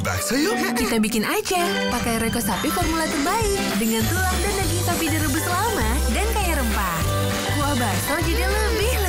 beli bakso yuk. Kita bikin aja, pakai reko sapi formula terbaik dengan tulang dan daging sapi direbus lama dan kaya rempah. Kuah bakso jadi lebih